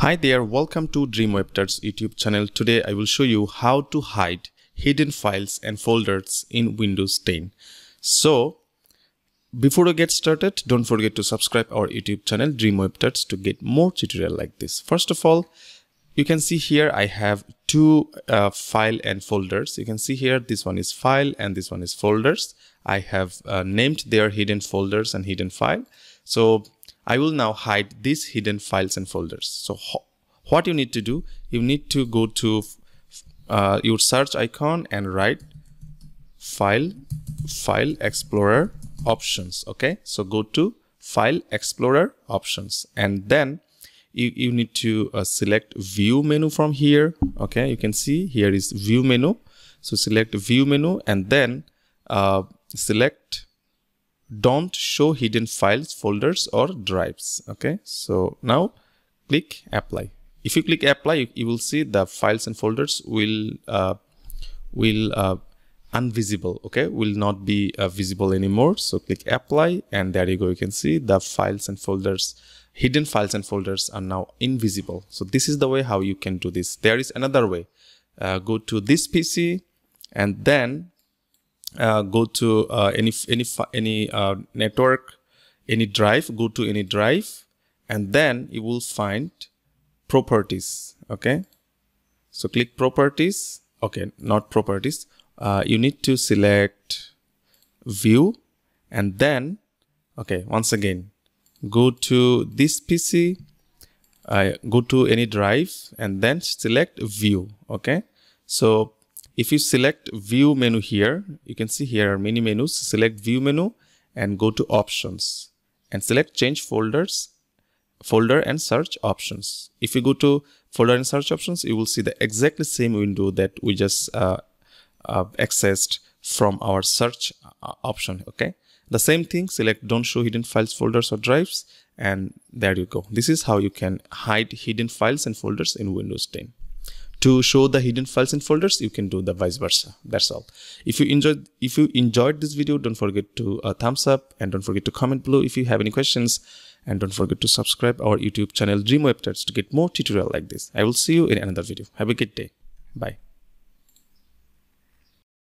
Hi there, welcome to Dream Tuts YouTube channel. Today I will show you how to hide hidden files and folders in Windows 10. So before we get started, don't forget to subscribe our YouTube channel Dream Tuts to get more tutorial like this. First of all, you can see here I have two uh, file and folders. You can see here this one is file and this one is folders. I have uh, named their hidden folders and hidden file. So I will now hide these hidden files and folders. So what you need to do, you need to go to uh, your search icon and write file, file explorer options. Okay. So go to file explorer options and then you, you need to uh, select view menu from here. Okay. You can see here is view menu. So select view menu and then uh, select don't show hidden files folders or drives okay? So now click apply. If you click apply you, you will see the files and folders will uh, will uh, unvisible okay? Will not be uh, visible anymore. So click apply and there you go. You can see the files and folders hidden files and folders are now invisible. So this is the way how you can do this. There is another way. Uh, go to this pc and then uh, go to uh, any any any uh, network any drive go to any drive and then you will find properties okay? So click properties okay not properties. Uh, you need to select view and then okay once again go to this pc uh, go to any drive and then select view okay? So if you select view menu here, you can see here are many menus. Select view menu and go to options and select change folders, folder and search options. If you go to folder and search options, you will see the exactly same window that we just uh, uh, accessed from our search uh, option. Okay. The same thing, select don't show hidden files, folders or drives. And there you go. This is how you can hide hidden files and folders in Windows 10 to show the hidden files and folders you can do the vice versa. That's all. If you enjoyed if you enjoyed this video don't forget to uh, thumbs up and don't forget to comment below if you have any questions. And don't forget to subscribe our youtube channel dream web to get more tutorial like this. I will see you in another video. Have a good day. Bye